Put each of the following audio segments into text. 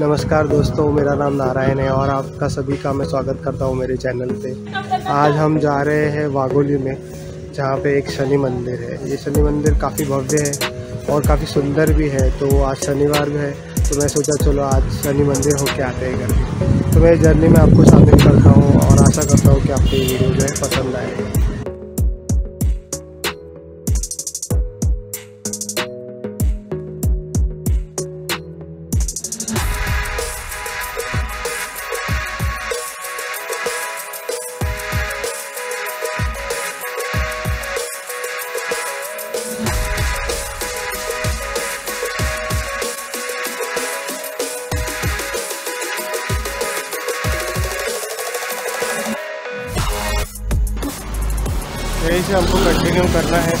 नमस्कार दोस्तों, मेरा नाम नारायण है और आपका सभी का मैं स्वागत करता हूँ मेरे चैनल पे। आज हम जा रहे हैं वागोली में, जहाँ पे एक शनि मंदिर है। ये शनि मंदिर काफ़ी भव्य है और काफ़ी सुंदर भी है तो आज शनिवार भी है तो मैं सोचा चलो आज शनि मंदिर होके आते हैं करके तो मैं जर्नी में आपको शामिल करता हूँ और आशा करता हूँ कि आपको ये वीडियो जो है पसंद आए। से हमको कंटिन्यू करना है।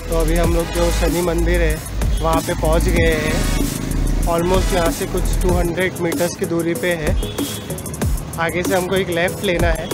तो अभी हम लोग जो शनि मंदिर है, वहाँ पे पहुँच गए हैं। ऑलमोस्ट यहाँ से कुछ 200 मीटर्स की दूरी पे है। आगे से हमको एक लेफ़्ट लेना है।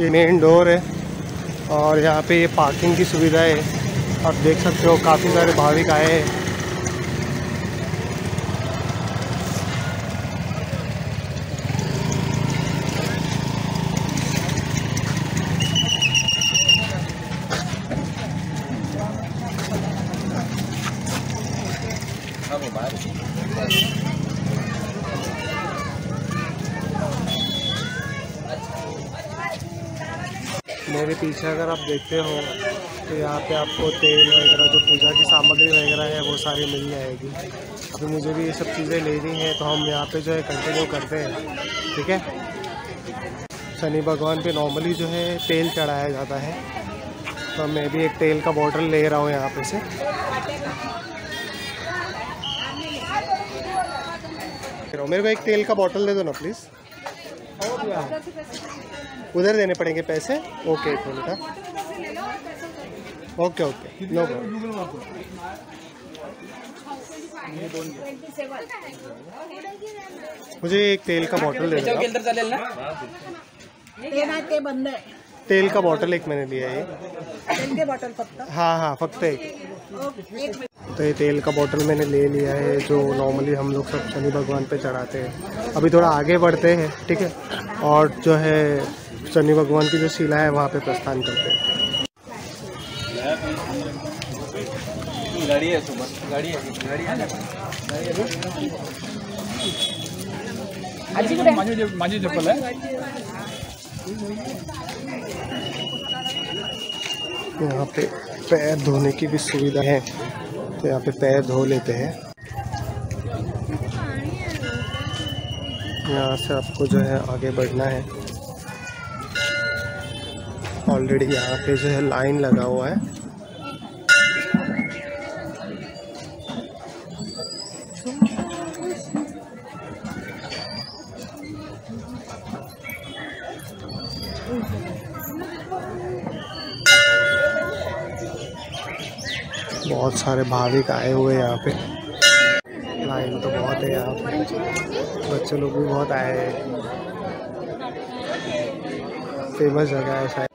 ये मेन डोर है और यहाँ पे ये पार्किंग की सुविधा है। आप देख सकते हो, काफ़ी सारे भाविक आए हैं मेरे पीछे अगर आप देखते हो तो यहाँ पे आपको तेल वगैरह, जो पूजा की सामग्री वगैरह है, वो सारी मिल जाएगी। अभी मुझे भी ये सब चीज़ें लेनी है तो हम यहाँ पे जो है कंटिन्यू करते हैं। ठीक है? शनि भगवान पे नॉर्मली जो है तेल चढ़ाया जाता है। तो मैं भी एक तेल का बॉटल ले रहा हूँ यहाँ पे से। मेरे को एक तेल का बॉटल दे दो ना प्लीज़ उधर देने पड़ेंगे पैसे? ओके एक मिनट। ओके ओके नो मुझे एक तेल का बॉटल दे दो। केलं तर चालेल ना नाही बंद आहे तेल का बॉटल एक मैंने लिया है। तेल बॉटल फक्त? हाँ हाँ फक्त एक। तो ये तेल का बॉटल मैंने ले लिया है, जो नॉर्मली हम लोग सब शनि भगवान पे चढ़ाते हैं। अभी थोड़ा आगे बढ़ते हैं, ठीक है? और जो है, शनि भगवान की जो शिला है, वहाँ पे प्रस्थान करते हैं। यहाँ पे पैर धोने की भी सुविधा है। तो यहाँ पे पैर धो लेते हैं। यहाँ से आपको जो है आगे बढ़ना है। ऑलरेडी यहाँ पे जो है लाइन लगा हुआ है। बहुत सारे भाविक आए हुए हैं यहाँ पे। लाइन तो बहुत है यहाँ पे। बच्चे लोग भी बहुत आए हैं। फ़ेमस जगह है शायद।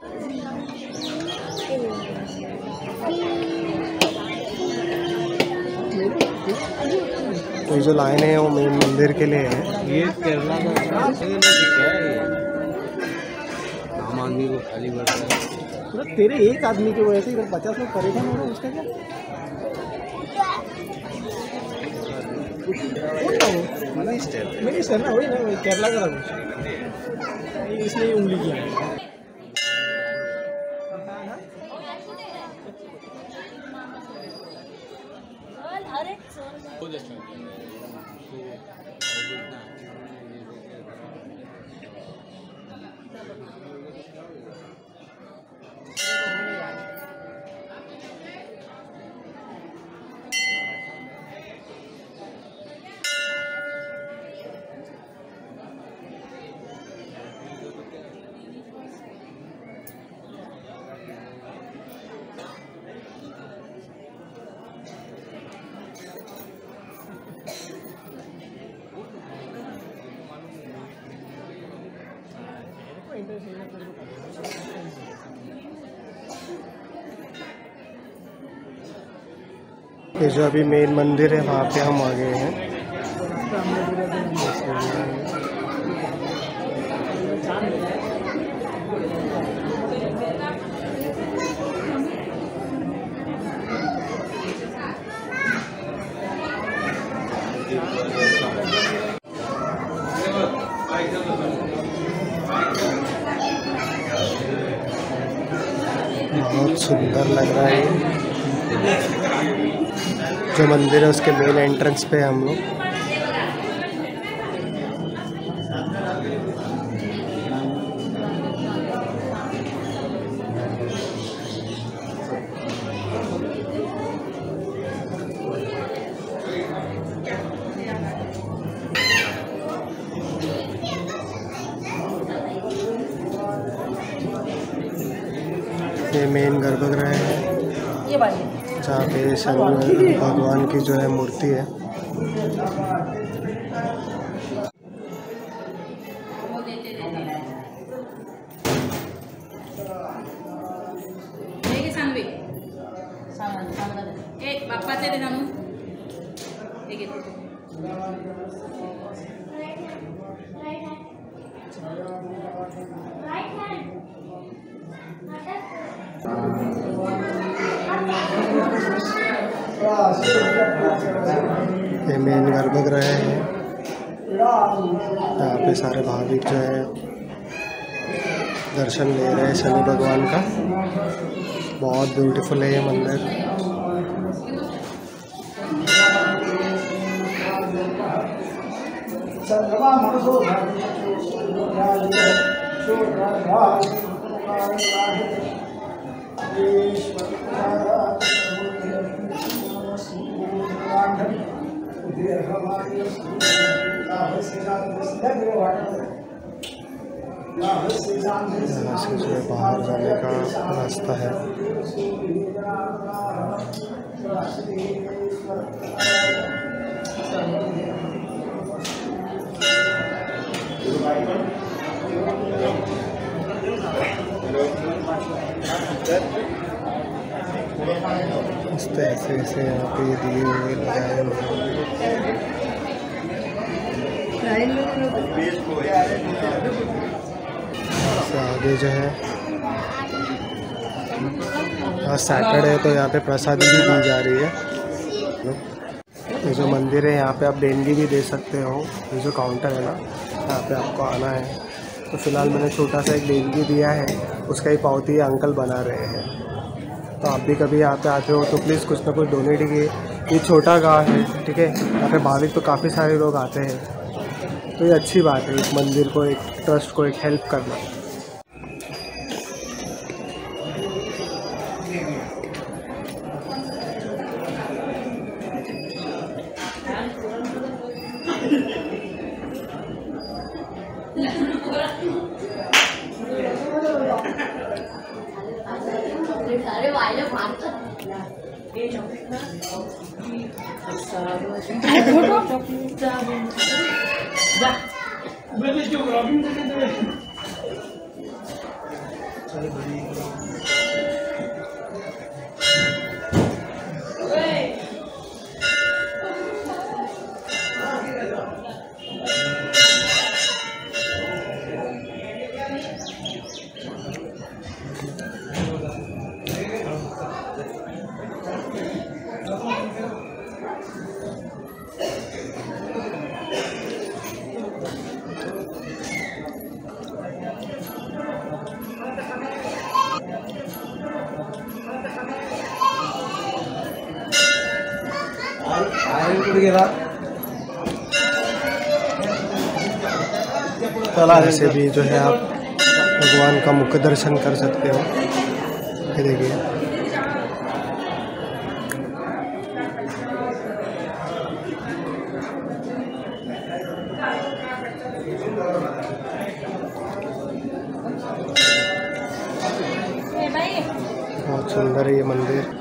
तो ये जो लाइन है वो मेन मंदिर के लिए है। ये केरला का है आम आदमी को खाली बैठा है। तेरे एक आदमी की वजह से इधर पचास लोग परेशान हो रहे हैं उसका क्या? मेरी सर ना वही ना केरला का था इसलिए उंगली किया ये जो अभी मेन मंदिर है वहाँ पे हम आ गए हैं बहुत सुंदर लग रहा है। जो मंदिर है उसके मेन एंट्रेंस पे हम लोग। मेन गर्भगृह है। ये वाली। जहाँ पे सब भगवान की जो है मूर्ति है। ये मेन गर्भगृह है। यहाँ पे सारे भाविक जो है, दर्शन ले रहे हैं शनि भगवान का। बहुत ब्यूटीफुल है ये मंदिर। से बाहर जाने का रास्ता है इस तरह से यहाँ पे दिए हुए लगाए हुए आगे जो है। आज सैटरडे तो यहाँ पे प्रसादी भी दी जा रही है। ये जो मंदिर है, यहाँ पे आप देनगी भी दे सकते हो। ये जो काउंटर है ना, यहाँ पे आपको आना है। तो फ़िलहाल मैंने छोटा सा एक देनगी दिया है। उसका ही पावती अंकल बना रहे हैं। तो आप भी कभी यहाँ पे आते हो तो प्लीज़ कुछ ना कुछ डोनेट किए ये छोटा गाँव है, ठीक है? यहाँ पे भाविक तो काफ़ी सारे लोग आते हैं। तो ये अच्छी बात है, एक मंदिर को, एक ट्रस्ट को, एक हेल्प करना। ऐसे भी जो है आप भगवान का मुख्य दर्शन कर सकते हो। देखिए। बहुत सुंदर है ये मंदिर।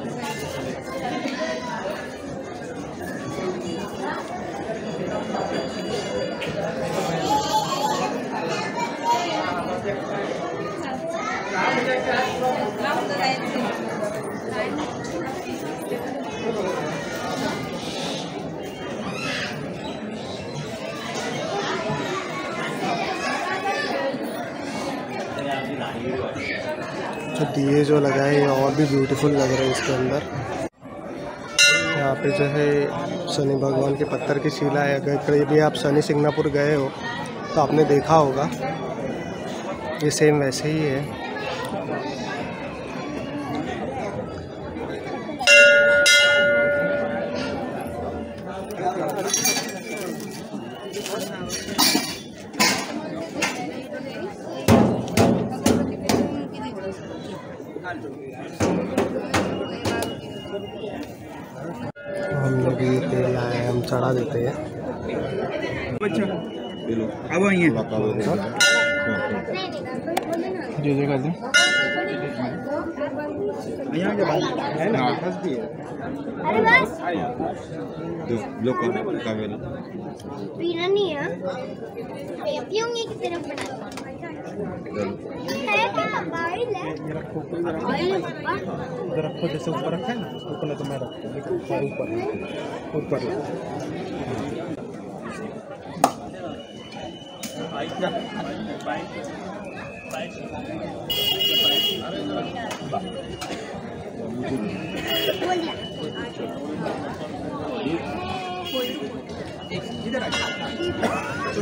दिए जो लगाए हैं और भी ब्यूटीफुल लग रहे हैं इसके अंदर। यहाँ पे जो है, शनि भगवान के पत्थर की शिला है। अगर कभी आप शनि सिंगनापुर गए हो तो आपने देखा होगा। ये सेम वैसे ही है। वो आई है? जो जो कर दें। यहाँ के बाद है ना? बस। भी है? अरे बस तो लो का वेल पीना है ये पीऊँगी की तरफ़ है क्या मोबाइल है? रखो। रखो जैसे ऊपर रखा है ना ऊपर तो मैं रखता हूँ। ऊपर ऊपर चलो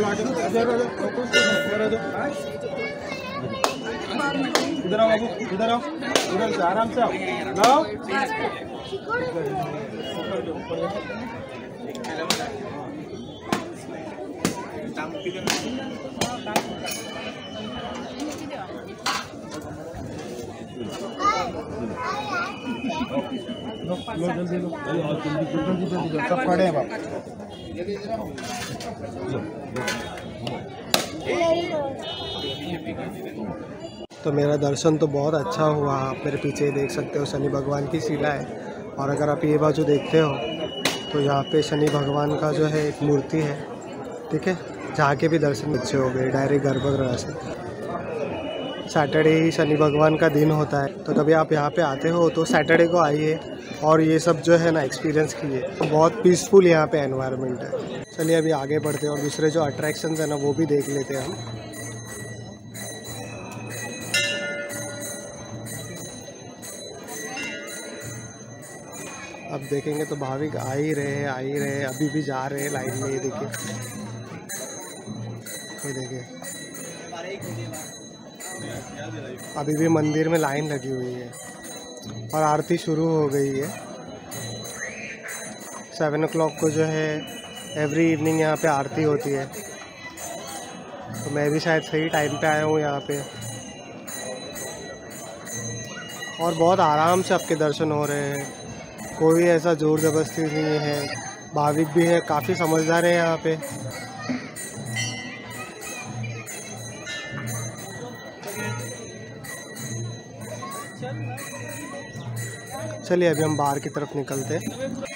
आ जाओ इधर इधर इधर आओ बाबू इधर आओ इधर से आराम से आओ आओ लो पड़े तो मेरा दर्शन तो बहुत अच्छा हुआ, आप मेरे पीछे देख सकते हो, शनि भगवान की शिला है। और अगर आप ये बाजू देखते हो तो यहाँ पे शनि भगवान का जो है एक मूर्ति है, ठीक है? जहाँ के भी दर्शन अच्छे हो गए, डायरेक्ट गर्भगृह से। सैटरडे ही शनि भगवान का दिन होता है। तो कभी आप यहाँ पे आते हो तो सैटरडे को आइए और ये सब जो है ना एक्सपीरियंस कीजिए। तो बहुत पीसफुल यहाँ पे एनवायरनमेंट है। चलिए अभी आगे बढ़ते हैं और दूसरे जो अट्रैक्शन है ना, वो भी देख लेते हैं हम। अब देखेंगे तो भाविक आ ही रहे हैं, आ ही रहे हैं। अभी भी जा रहे हैं लाइन में ये देखिए। ये देखिए। अभी भी मंदिर में लाइन लगी हुई है। और आरती शुरू हो गई है। सेवन ओ को जो है एवरी इवनिंग यहाँ पे आरती होती है। तो मैं भी शायद सही टाइम पे आया हूँ यहाँ पे। और बहुत आराम से आपके दर्शन हो रहे हैं। कोई ऐसा ज़ोर ज़बरदस्ती नहीं है। भाविक भी है, काफ़ी समझदार है यहाँ पे। चलिए अभी हम बाहर की तरफ़ निकलते हैं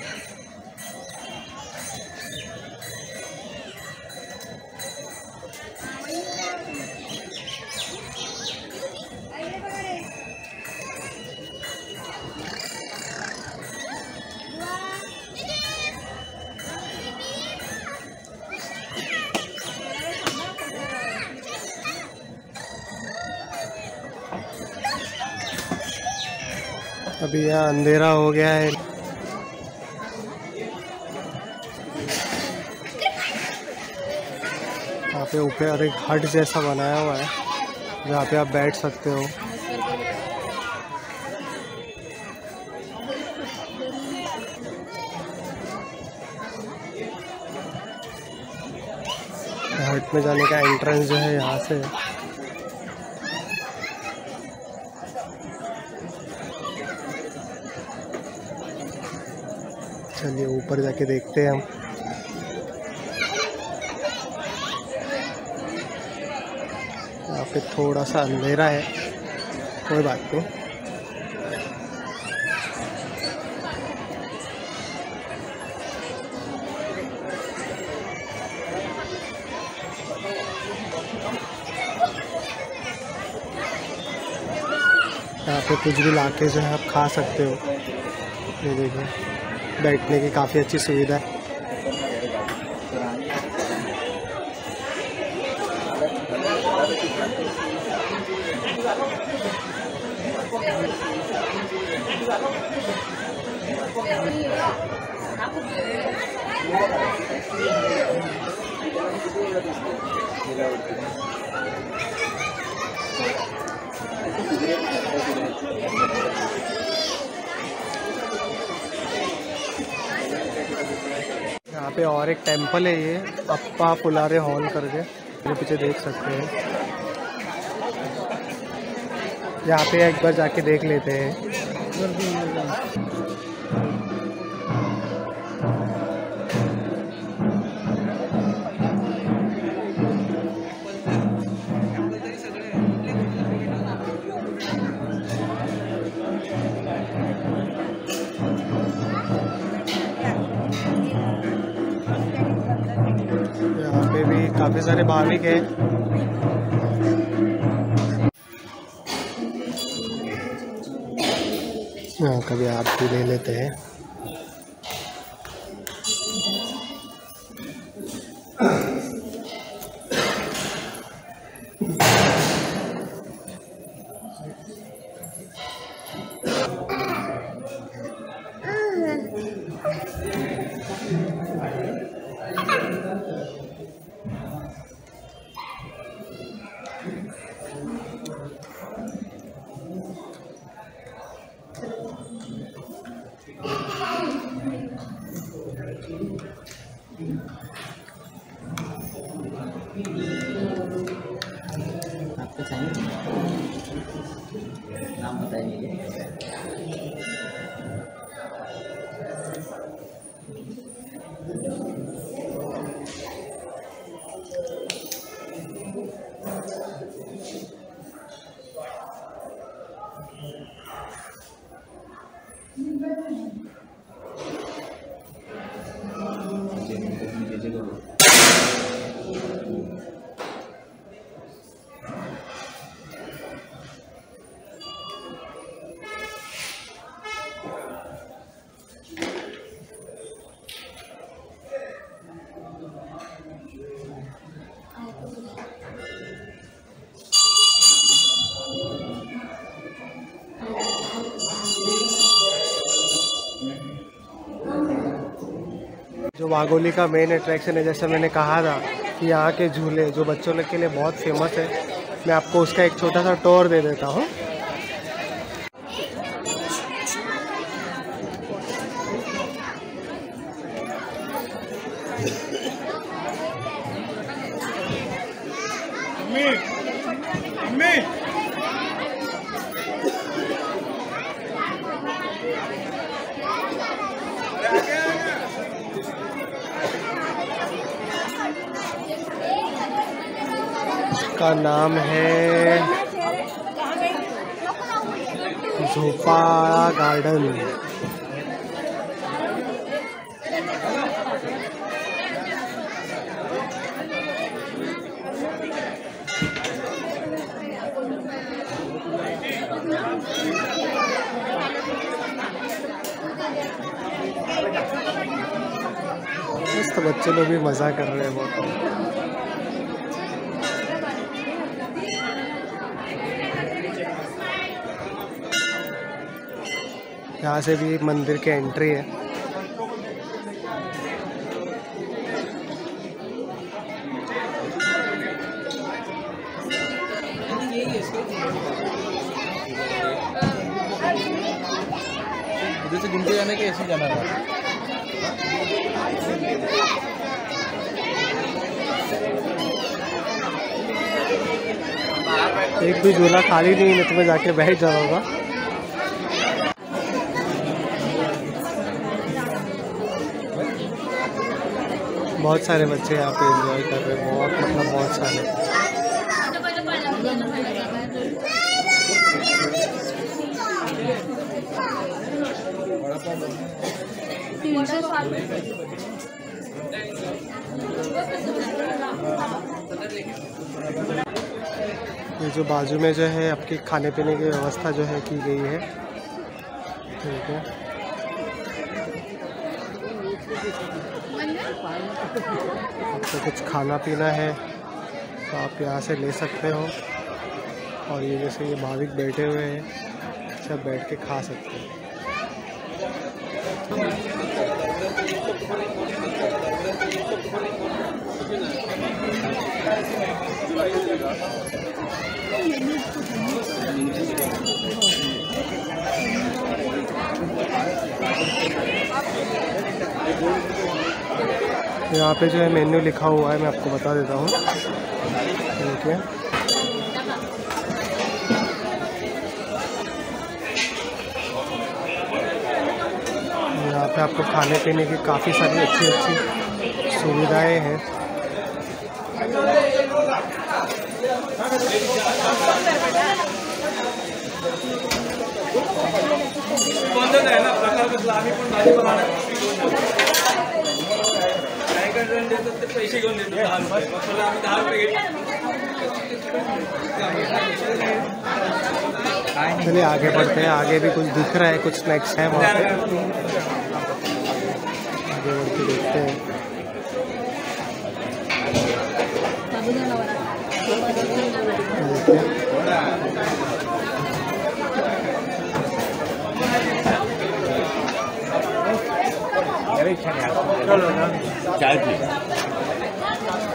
यहाँ अंधेरा हो गया है। यहाँ पे ऊपर एक हट जैसा बनाया हुआ है, जहाँ पे आप बैठ सकते हो। हट में जाने का एंट्रेंस जो है यहाँ से। है चलिए, ऊपर जाके देखते हैं हम। यहाँ पे थोड़ा सा अंधेरा है। कोई बात नहीं। यहाँ पे कुछ भी लाके जो है आप खा सकते हो। ये देखिए। बैठने की काफ़ी अच्छी सुविधा है यहाँ टेंपल है ये। अप्पा पुलारे हॉल करके, मेरे पीछे देख सकते हैं। यहाँ पे एक बार जाके देख लेते हैं। काफ़ी सारे भाविक हैं। यहाँ कभी आप भी ले लेते हैं। आपको 이제 고기 대제거로 वागोली का मेन अट्रैक्शन है, जैसे मैंने कहा था कि यहाँ के झूले, जो बच्चों के लिए बहुत फ़ेमस है, मैं आपको उसका एक छोटा सा टोर दे देता हूँ। इसका नाम है झोपाड़ा गार्डन। मस्त बच्चे लोग भी मज़ा कर रहे हैं बहुत। यहाँ से भी मंदिर की एंट्री है। इधर से घूमते जाने के ऐसे जाना है एक भी झूला खाली नहीं है तो मैं जाके बैठ जाऊँगा। बहुत सारे बच्चे यहाँ पे एंजॉय कर रहे हैं, बहुत मतलब बहुत सारे। ये जो बाजू में जो है, आपकी खाने पीने की व्यवस्था जो है की गई है। ठीक है। आपको कुछ खाना पीना है तो आप यहाँ से ले सकते हो। और ये जैसे ये भाविक बैठे हुए हैं, सब बैठ के खा सकते हैं। यहाँ पे जो है मेन्यू लिखा हुआ है, मैं आपको बता देता हूँ। ठीक है। यहाँ पे आपको खाने पीने की काफ़ी सारी अच्छी अच्छी सुविधाएँ हैं। चलिए आगे बढ़ते हैं। आगे भी कुछ दिख रहा है, कुछ स्नैक्स हैं वहाँ पे। आगे बढ़ के देखते हैं।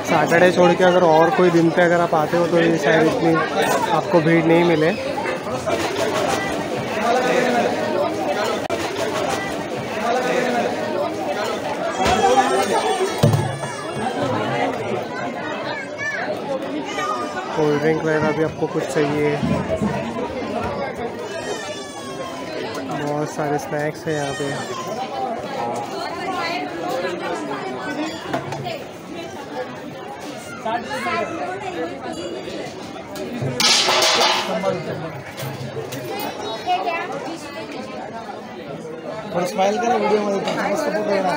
सैटरडे छोड़ के अगर और कोई दिन पे अगर आप आते हो तो ये शायद इतनी आपको भीड़ नहीं मिले। कोल्ड ड्रिंक वगैरह भी आपको कुछ चाहिए। बहुत सारे स्नैक्स हैं यहाँ पे। थोडं स्माइल करा व्हिडिओमध्ये मस्त फ़ोटो येणार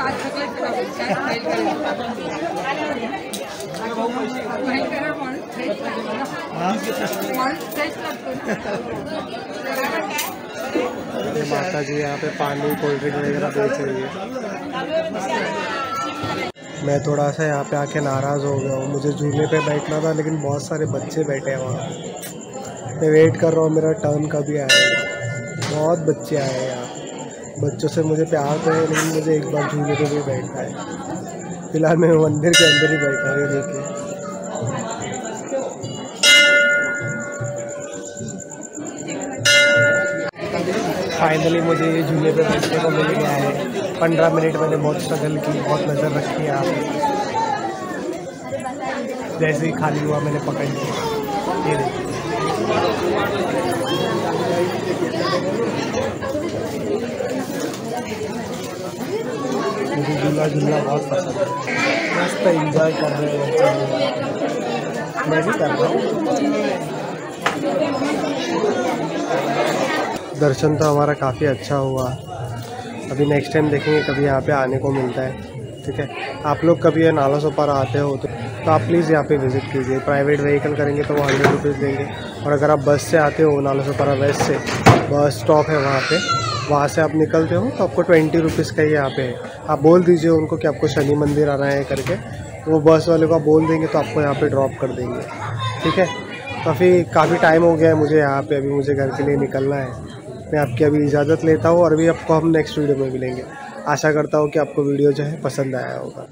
ये माता जी यहाँ पे पानी कोल्ड ड्रिंक वगैरह बेच रही है। मैं थोड़ा सा यहाँ पे आके नाराज़ हो गया हूँ। मुझे झूले पे बैठना था, लेकिन बहुत सारे बच्चे बैठे हैं वहाँ। मैं वेट कर रहा हूँ, मेरा टर्न कभी आएगा बहुत बच्चे आए हैं यहाँ। बच्चों से मुझे प्यार तो है, लेकिन मुझे एक बार झूले पे भी बैठना है। फ़िलहाल मैं मंदिर के अंदर ही बैठा हूँ, ये देखिए। फाइनली मुझे ये झूले पे बैठने को मिल गया है। पंद्रह मिनट मैंने बहुत स्ट्रगल की, बहुत नज़र रखी है आप। जैसे ही खाली हुआ मैंने पकड़ लिया। ये मुझे झूला झूलना बहुत पसंद है। मस्त इंजॉय कर रहे हैं। मैं भी कर रहा हूँ। दर्शन तो हमारा काफ़ी अच्छा हुआ। अभी नेक्स्ट टाइम देखेंगे कभी यहाँ पे आने को मिलता है ठीक है? आप लोग कभी ये नाला सोपारा आते हो तो, तो आप प्लीज़ यहाँ पे विज़िट कीजिए। प्राइवेट व्हीकल करेंगे तो वो हंड्रेड रुपीज़ देंगे। और अगर आप बस से आते हो नाला सोपारा वेस्ट से बस स्टॉप है वहाँ पर वहाँ से आप निकलते हो तो आपको ट्वेंटी रुपीज़ का ही यहाँ पे है। आप बोल दीजिए उनको कि आपको शनि मंदिर आना है करके वो बस वाले को आप बोल देंगे तो आपको यहाँ पे ड्रॉप कर देंगे ठीक है? काफ़ी काफ़ी टाइम हो गया है मुझे यहाँ पे अभी मुझे घर के लिए निकलना है। मैं आपकी अभी इजाज़त लेता हूँ और अभी आपको हम नेक्स्ट वीडियो में मिलेंगे। आशा करता हूँ कि आपको वीडियो जो है पसंद आया होगा।